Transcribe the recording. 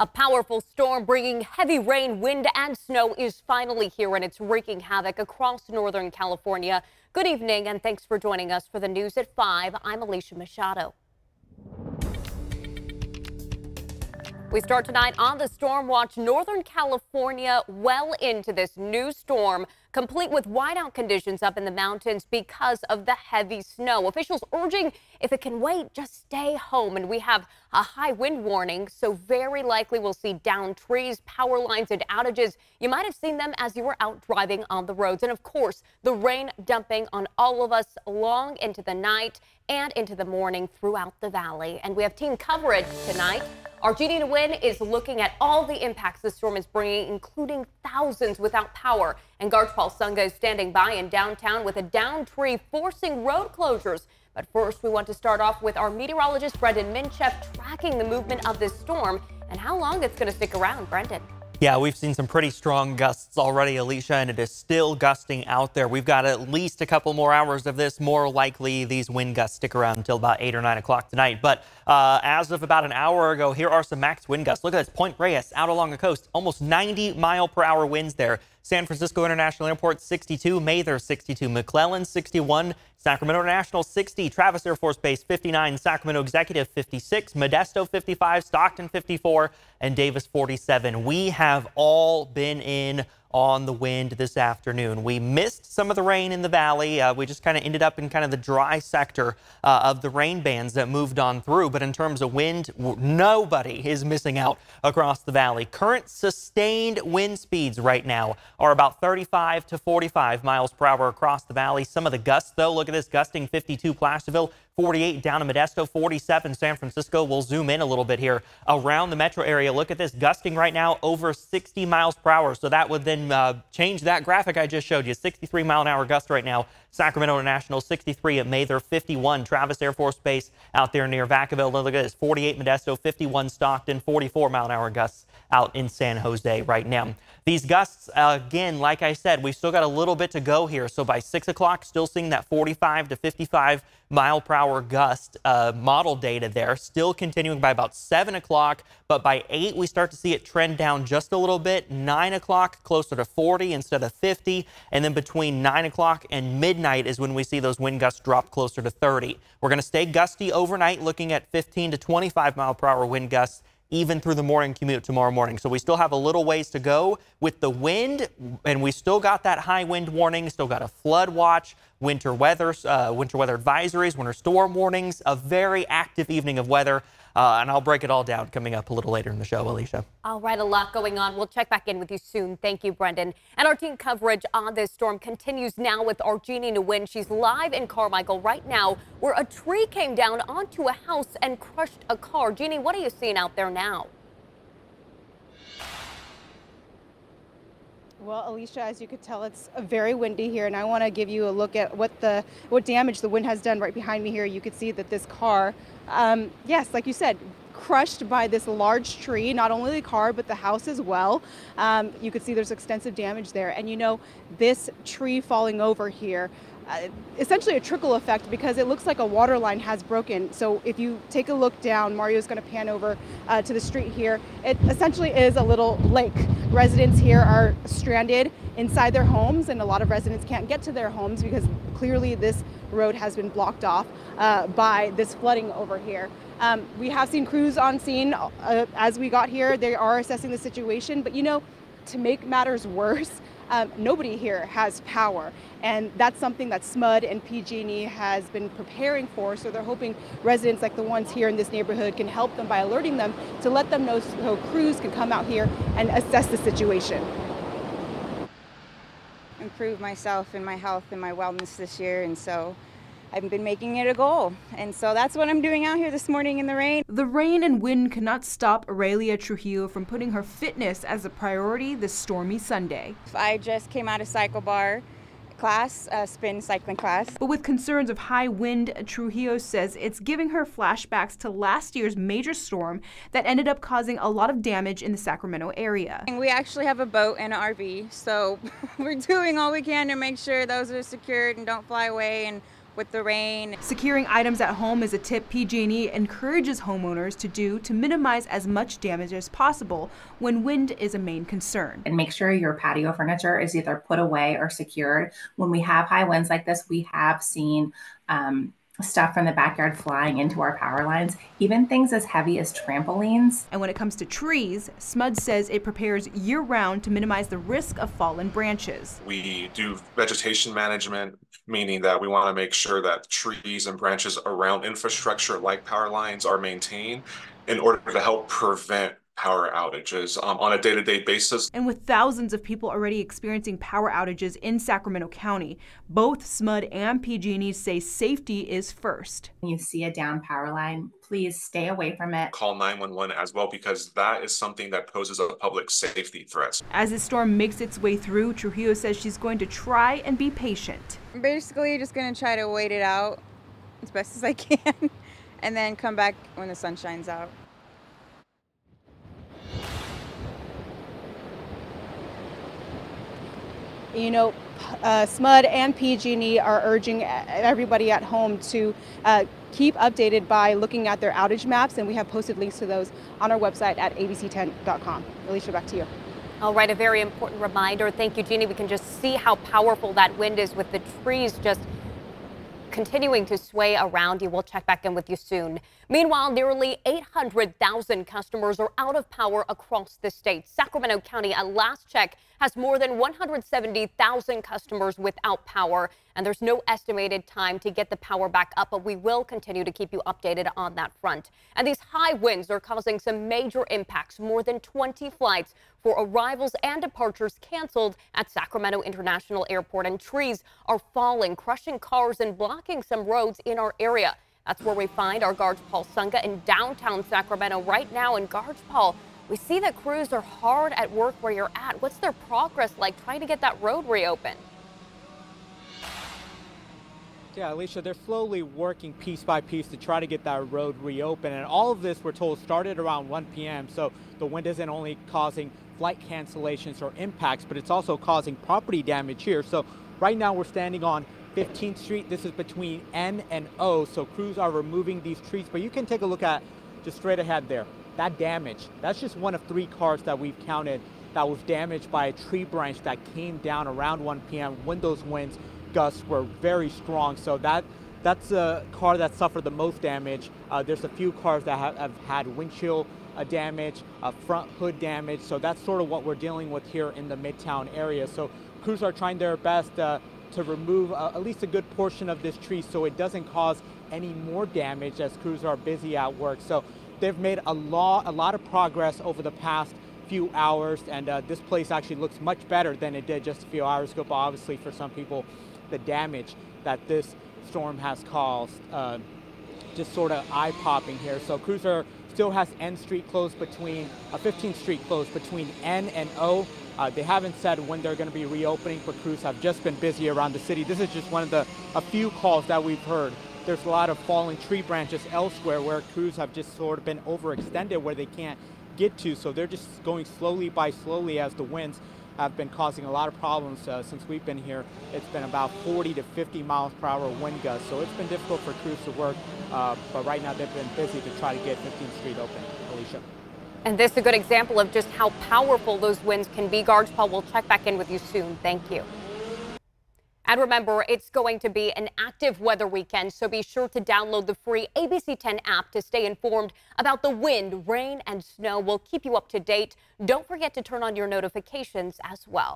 A powerful storm bringing heavy rain, wind, and snow is finally here, and it's wreaking havoc across Northern California. Good evening, and thanks for joining us for the news at 5. I'm Alicia Machado. We start tonight on the storm watch. Northern California well into this new storm, complete with whiteout conditions up in the mountains because of the heavy snow. Officials urging if it can wait, just stay home. And we have a high wind warning, so very likely we'll see down trees, power lines, and outages. You might have seen them as you were out driving on the roads. And of course, the rain dumping on all of us long into the night and into the morning throughout the valley. And we have team coverage tonight. Our Jeannie Nguyen is looking at all the impacts the storm is bringing, including thousands without power. And Guards Paul Sunga is standing by in downtown with a down tree forcing road closures. But first, we want to start off with our meteorologist, Brendan Mincheff, tracking the movement of this storm and how long it's going to stick around. Brendan. Yeah, we've seen some pretty strong gusts already, Alicia, and it is still gusting out there. We've got at least a couple more hours of this. More likely, these wind gusts stick around until about 8 or 9 o'clock tonight. But uh, as of about an hour ago, here are some max wind gusts. Look at this, Point Reyes out along the coast, almost 90 mile per hour winds there. San Francisco International Airport 62, Mather 62, McClellan 61, Sacramento International 60, Travis Air Force Base 59, Sacramento Executive 56, Modesto 55, Stockton 54, and Davis 47. We have all been in on the wind this afternoon. We missed some of the rain in the valley. Uh, we just kind of ended up in kind of the dry sector uh, of the rain bands that moved on through. But in terms of wind, nobody is missing out across the valley. Current sustained wind speeds right now are about 35 to 45 miles per hour across the valley. Some of the gusts, though, look at this gusting 52 Placerville, 48 down in Modesto, 47 San Francisco. We'll zoom in a little bit here around the metro area. Look at this gusting right now over 60 miles per hour. So that would then uh, change that graphic I just showed you. 63 mile an hour gust right now. Sacramento International 63 at Mather, 51 Travis Air Force Base out there near Vacaville. Look at this 48 Modesto, 51 Stockton, 44 mile an hour gusts out in San Jose right now. These gusts, uh, again, like I said, we've still got a little bit to go here. So by 6 o'clock, still seeing that 45 to 55 mile per hour gust uh, model data there, still continuing by about 7 o'clock. But by 8, we start to see it trend down just a little bit. 9 o'clock, closer to 40 instead of 50. And then between 9 o'clock and midnight is when we see those wind gusts drop closer to 30. We're going to stay gusty overnight, looking at 15 to 25 mile per hour wind gusts even through the morning commute tomorrow morning. So we still have a little ways to go with the wind, and we still got that high wind warning, still got a flood watch, winter weather, uh, winter weather advisories, winter storm warnings, a very active evening of weather. Uh, and I'll break it all down coming up a little later in the show, Alicia. All right, a lot going on. We'll check back in with you soon. Thank you, Brendan. And our team coverage on this storm continues now with our Jeannie Nguyen. She's live in Carmichael right now, where a tree came down onto a house and crushed a car. Jeannie, what are you seeing out there now? Well, Alicia, as you could tell, it's very windy here, and I want to give you a look at what the what damage the wind has done right behind me here. You could see that this car, um, yes, like you said, crushed by this large tree, not only the car, but the house as well. Um, you could see there's extensive damage there. And you know, this tree falling over here essentially a trickle effect because it looks like a water line has broken. So if you take a look down, Mario is going to pan over uh, to the street here. It essentially is a little lake. Residents here are stranded inside their homes, and a lot of residents can't get to their homes because clearly this road has been blocked off uh, by this flooding over here. Um, we have seen crews on scene uh, as we got here. They are assessing the situation, but you know, to make matters worse, um, nobody here has power. And that's something that SMUD and PG&E has been preparing for. So they're hoping residents like the ones here in this neighborhood can help them by alerting them to let them know so crews can come out here and assess the situation. Improve myself and my health and my wellness this year. And so I've been making it a goal. And so that's what I'm doing out here this morning in the rain. The rain and wind cannot stop Aurelia Trujillo from putting her fitness as a priority this stormy Sunday. I just came out of cycle bar class, uh, spin cycling class. But with concerns of high wind, Trujillo says it's giving her flashbacks to last year's major storm that ended up causing a lot of damage in the Sacramento area. And we actually have a boat and an RV, so we're doing all we can to make sure those are secured and don't fly away and with the rain. Securing items at home is a tip PG&E encourages homeowners to do to minimize as much damage as possible when wind is a main concern. And make sure your patio furniture is either put away or secured. When we have high winds like this, we have seen um, stuff from the backyard flying into our power lines, even things as heavy as trampolines. And when it comes to trees, SMUD says it prepares year round to minimize the risk of fallen branches. We do vegetation management, meaning that we want to make sure that trees and branches around infrastructure like power lines are maintained in order to help prevent power outages um, on a day to day basis. And with thousands of people already experiencing power outages in Sacramento County, both SMUD and PG&E say safety is first. When you see a down power line, please stay away from it. Call 911 as well because that is something that poses a public safety threat. As the storm makes its way through, Trujillo says she's going to try and be patient. I'm basically just going to try to wait it out as best as I can and then come back when the sun shines out. You know, uh, SMUD and PG&E are urging everybody at home to uh, keep updated by looking at their outage maps, and we have posted links to those on our website at abc10.com. Alicia, back to you. All right, a very important reminder. Thank you, Jeannie. We can just see how powerful that wind is with the trees just continuing to sway around you. We'll check back in with you soon. Meanwhile, nearly 800,000 customers are out of power across the state. Sacramento County, at last check, has more than 170,000 customers without power, and there's no estimated time to get the power back up, but we will continue to keep you updated on that front. And these high winds are causing some major impacts. More than 20 flights for arrivals and departures canceled at Sacramento International Airport, and trees are falling, crushing cars and blocking some roads in our area. That's where we find our Guards Paul Sunga in downtown Sacramento right now. In Guards Paul, we see that crews are hard at work where you're at. What's their progress like trying to get that road reopened? Yeah, Alicia, they're slowly working piece by piece to try to get that road reopened. And all of this, we're told, started around 1 p.m. So the wind isn't only causing flight cancellations or impacts, but it's also causing property damage here. So right now we're standing on 15th Street. This is between N and O. So crews are removing these trees, but you can take a look at just straight ahead there. That damage, that's just one of three cars that we've counted that was damaged by a tree branch that came down around 1 p.m. when those winds gusts were very strong. So that that's a car that suffered the most damage. Uh, there's a few cars that have, have had windshield uh, damage, uh, front hood damage. So that's sort of what we're dealing with here in the Midtown area. So crews are trying their best uh, to remove uh, at least a good portion of this tree so it doesn't cause any more damage as crews are busy at work. So they've made a lot, a lot of progress over the past few hours and uh, this place actually looks much better than it did just a few hours ago but obviously for some people the damage that this storm has caused uh, just sort of eye-popping here so crews are still has N Street closed between, uh, 15th Street closed between N and O. Uh, they haven't said when they're going to be reopening, but crews have just been busy around the city. This is just one of the a few calls that we've heard. There's a lot of fallen tree branches elsewhere where crews have just sort of been overextended where they can't get to. So they're just going slowly by slowly as the winds have been causing a lot of problems uh, since we've been here. It's been about 40 to 50 miles per hour wind gusts, so it's been difficult for crews to work. Uh, but right now they've been busy to try to get 15th Street open. Alicia. And this is a good example of just how powerful those winds can be. Guards Paul, we'll check back in with you soon. Thank you. And remember, it's going to be an active weather weekend, so be sure to download the free ABC 10 app to stay informed about the wind, rain, and snow. We'll keep you up to date. Don't forget to turn on your notifications as well.